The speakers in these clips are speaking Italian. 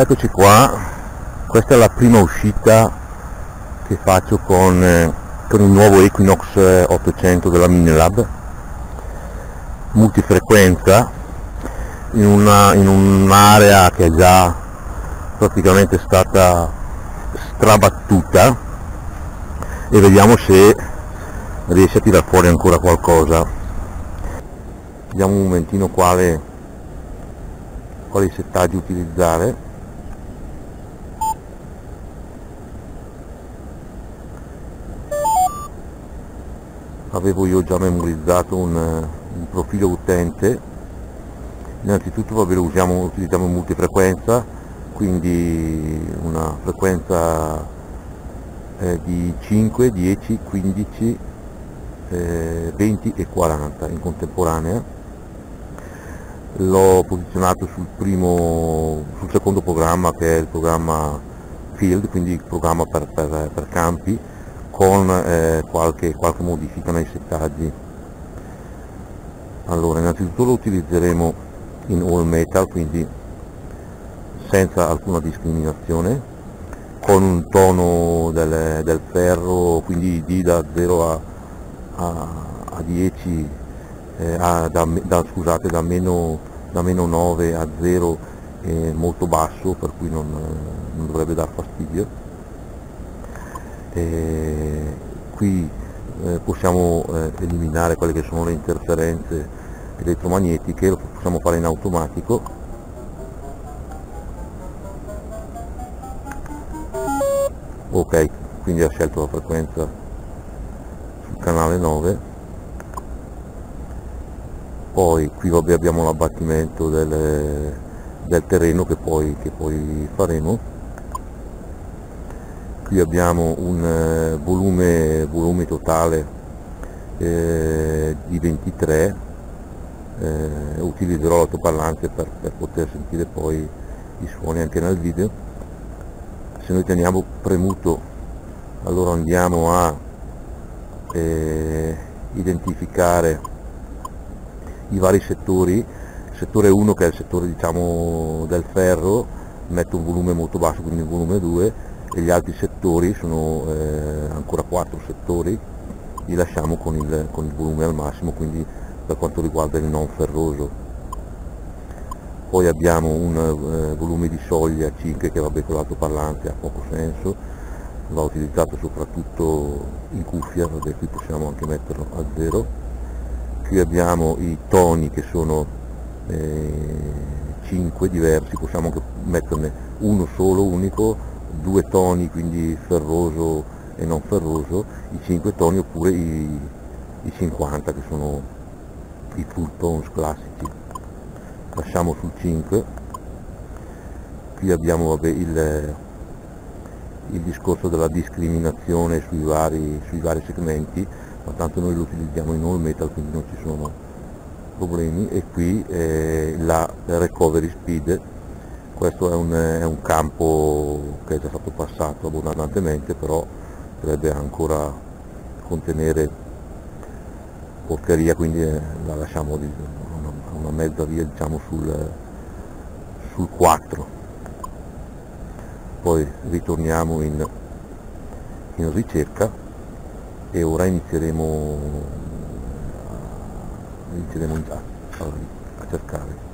Eccoci qua, questa è la prima uscita che faccio con, eh, con il nuovo Equinox 800 della Minilab, multifrequenza, in, una, in un'area che è già praticamente stata strabattuta e vediamo se riesce a tirar fuori ancora qualcosa. Vediamo un momentino quale, quali settaggi utilizzare. Avevo io già memorizzato un, un profilo utente. Innanzitutto vabbè, usiamo, utilizziamo multifrequenza quindi una frequenza eh, di 5, 10, 15, eh, 20 e 40 in contemporanea. L'ho posizionato sul primo sul secondo programma che è il programma field quindi il programma per, per, per campi con eh, qualche, qualche modifica nei settaggi. Allora, innanzitutto lo utilizzeremo in all metal, quindi senza alcuna discriminazione, con un tono del, del ferro, quindi D da 0 a, a, a 10, eh, a, da, da, scusate, da meno, da meno 9 a 0 è molto basso, per cui non, non dovrebbe dar fastidio e qui eh, possiamo eh, eliminare quelle che sono le interferenze elettromagnetiche, lo possiamo fare in automatico. Ok, quindi ha scelto la frequenza sul canale 9. Poi qui vabbè, abbiamo l'abbattimento del, del terreno che poi, che poi faremo qui abbiamo un eh, volume, volume totale eh, di 23 eh, utilizzerò l'altoparlante per, per poter sentire poi i suoni anche nel video. Se noi teniamo premuto allora andiamo a eh, identificare i vari settori. Settore 1 che è il settore diciamo del ferro metto un volume molto basso quindi il volume 2 e gli altri settori sono eh, ancora quattro settori li lasciamo con il, con il, volume al massimo quindi per quanto riguarda il non ferroso. Poi abbiamo un eh, volume di soglia 5 che vabbè con l'altoparlante ha poco senso va utilizzato soprattutto in cuffia vabbè qui possiamo anche metterlo a zero. Qui abbiamo i toni che sono eh, 5 diversi possiamo anche metterne uno solo unico due toni, quindi ferroso e non ferroso, i 5 toni oppure i, i 50 che sono i full tones classici. Lasciamo sul 5, qui abbiamo vabbè, il, il, discorso della discriminazione sui vari, sui vari segmenti, ma tanto noi lo utilizziamo in all metal quindi non ci sono problemi e qui eh, la recovery speed questo è un, è un, campo che è già stato passato abbondantemente però dovrebbe ancora contenere porcheria quindi eh, la lasciamo di una, una mezza via diciamo sul, sul 4 poi ritorniamo in, in ricerca e ora inizieremo, inizieremo a, a cercare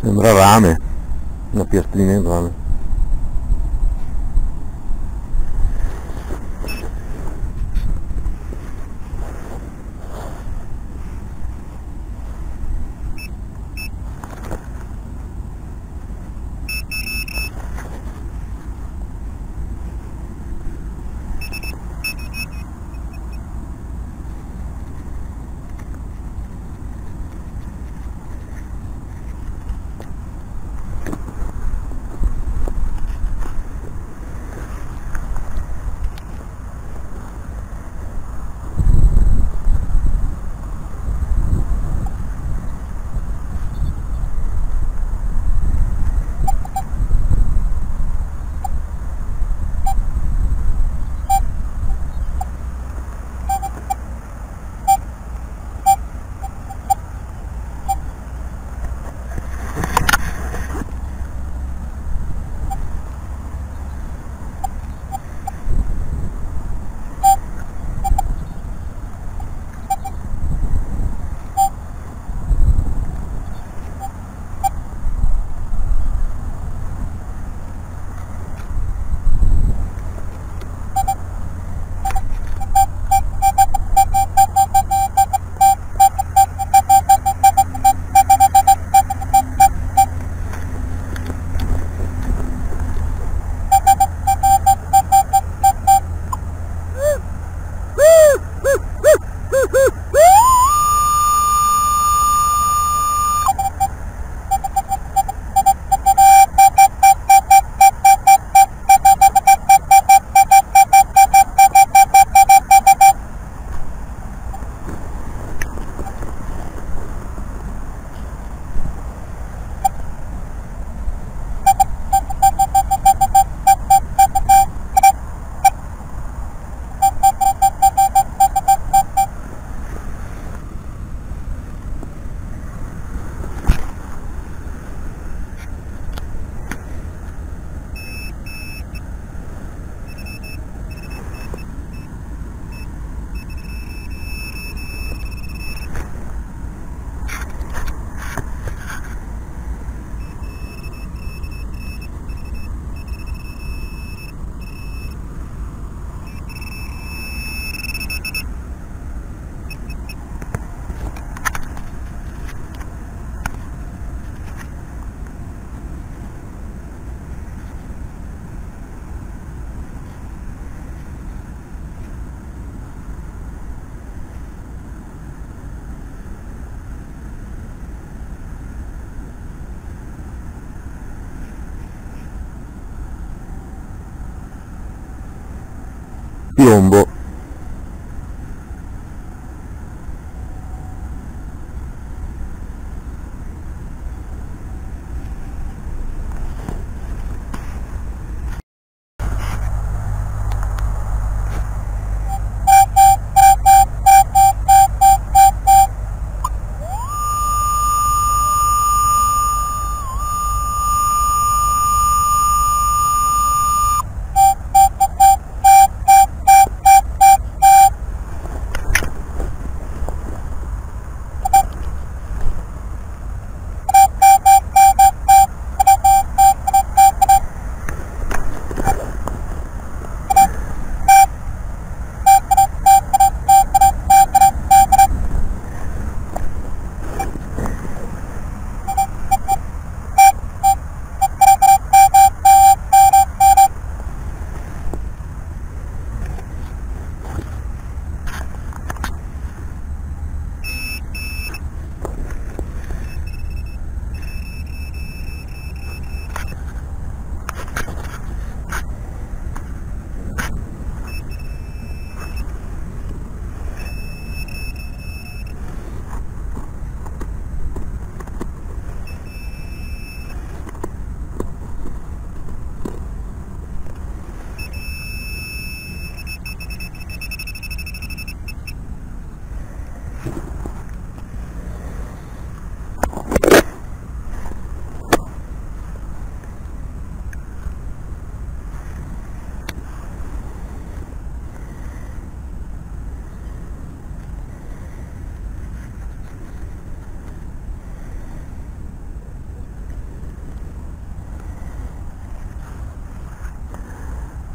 sembra rame. Una piastrina in rame piombo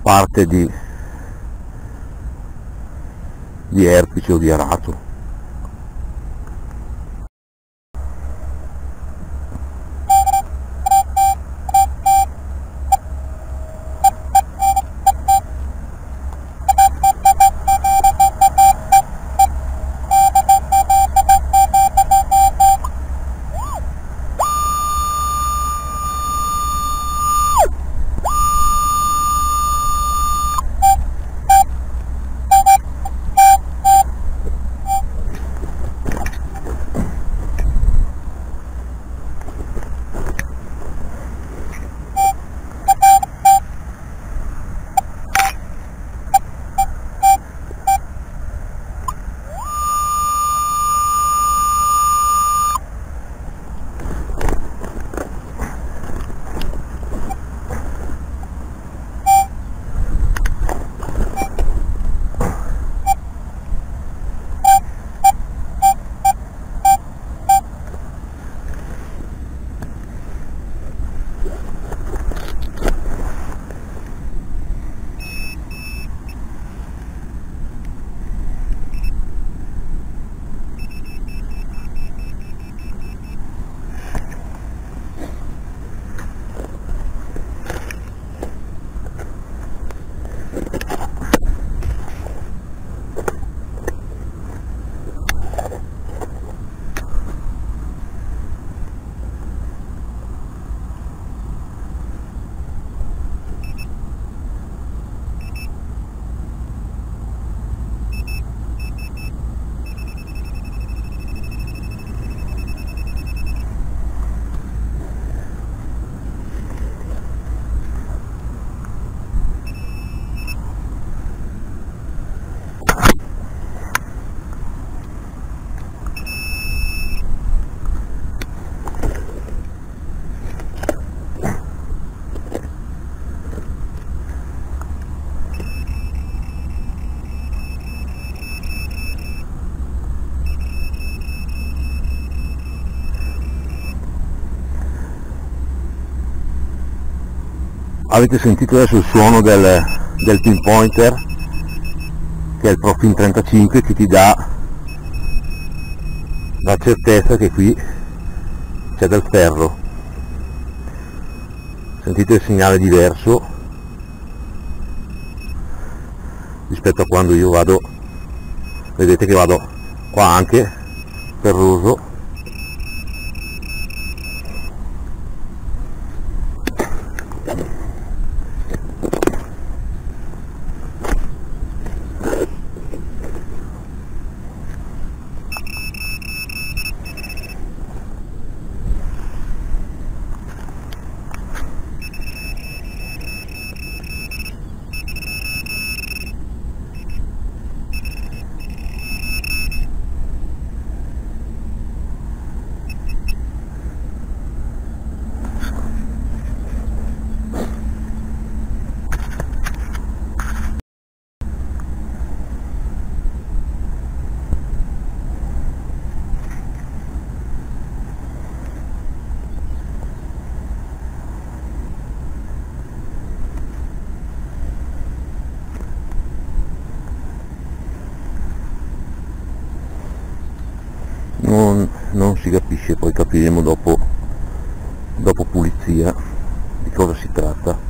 parte di, di erpice o di arato avete sentito adesso il suono del, del pinpointer che è il Profin 35 che ti dà la certezza che qui c'è del ferro. Sentite il segnale diverso rispetto a quando io vado vedete che vado qua anche ferroso non, capisce, poi capiremo dopo, dopo pulizia di cosa si tratta.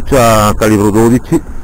Cartuccia calibro 12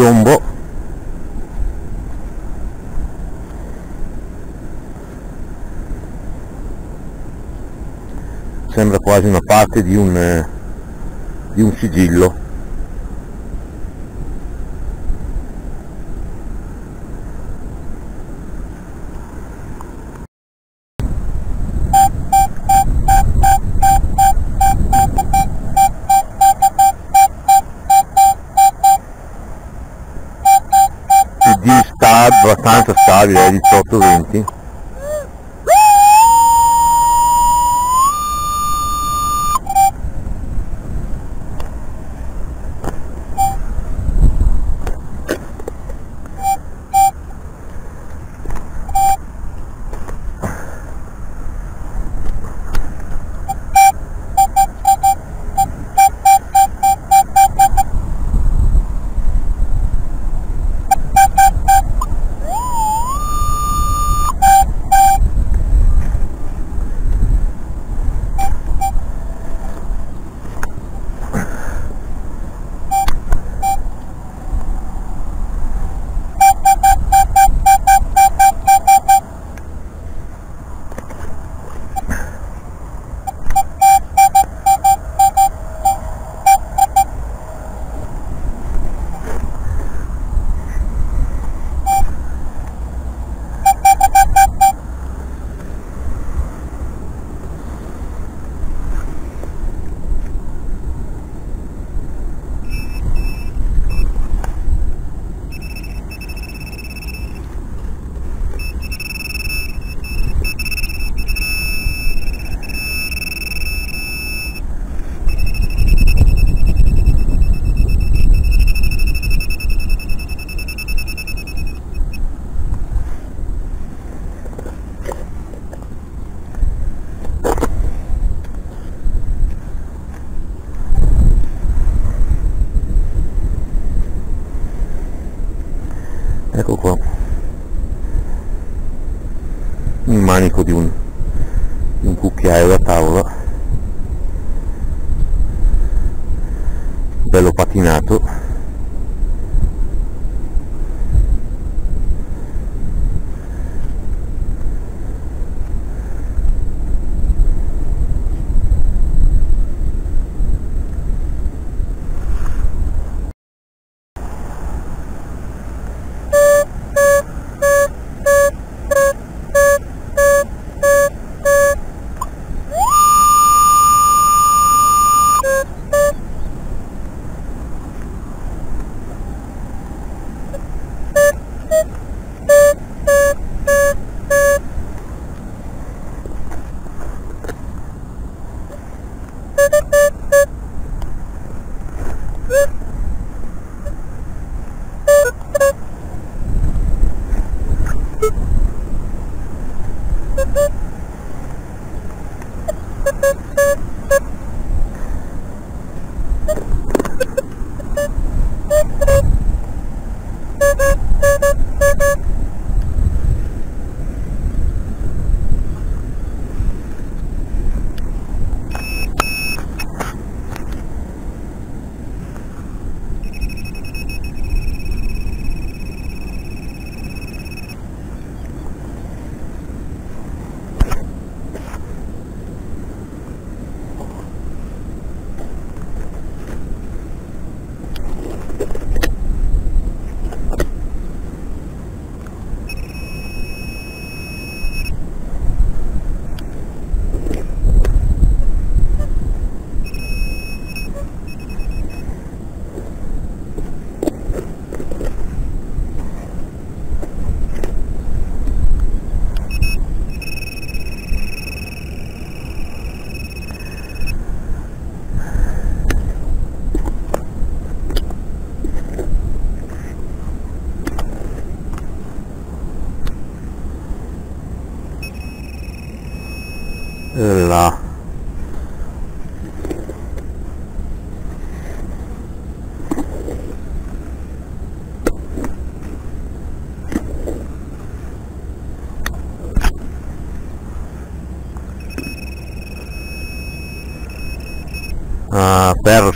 piombo. Sembra quasi una parte di un, eh, di un sigillo abbastanza stabile, è 18-20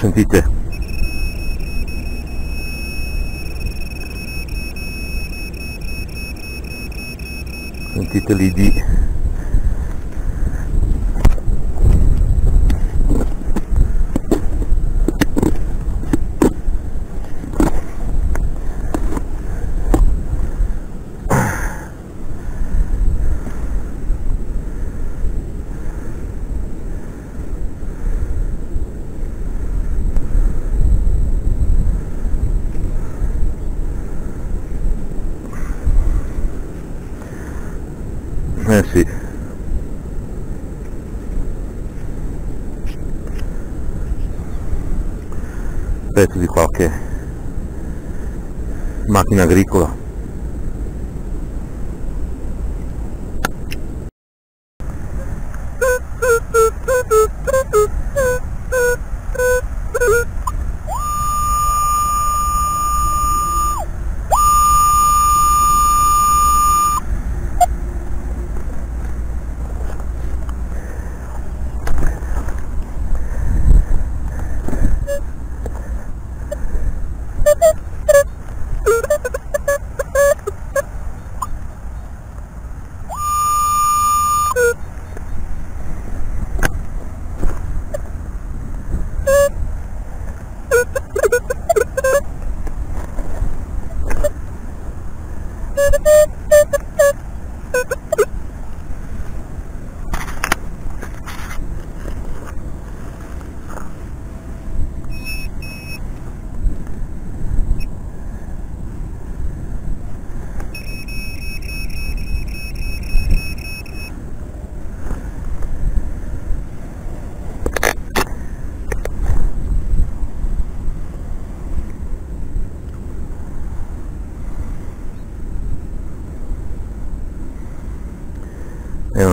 sentite? Sentite lì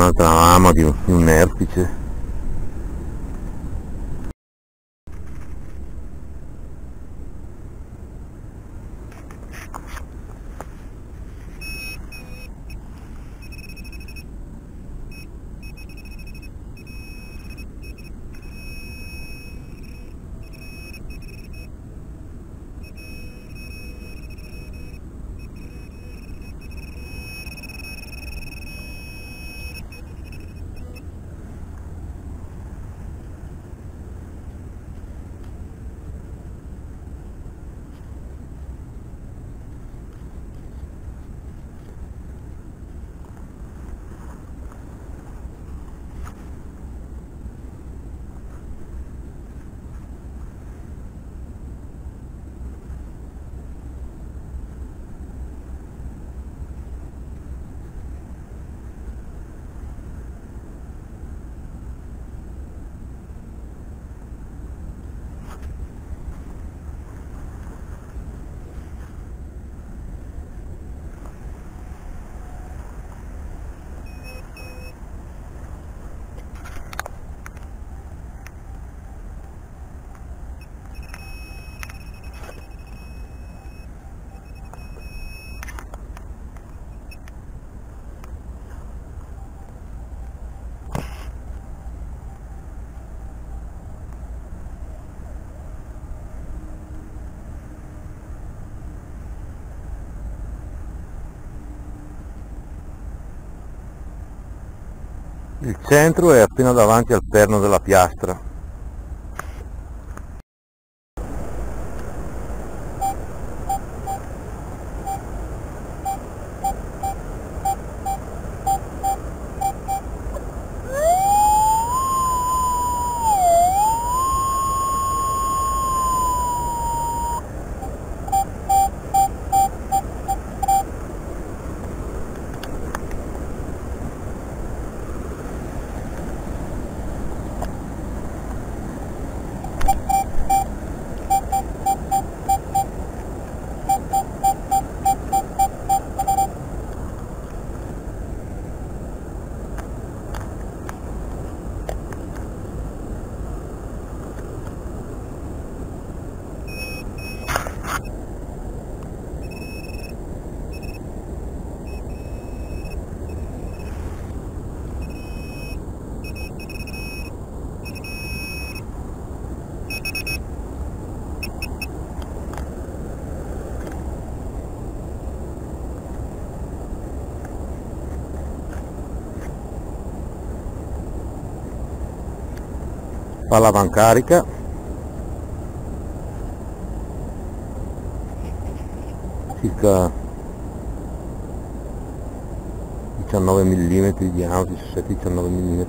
un'altra lama di un, di il centro è appena davanti al perno della piastra pallavan circa 19 mm di diametro 17-19 mm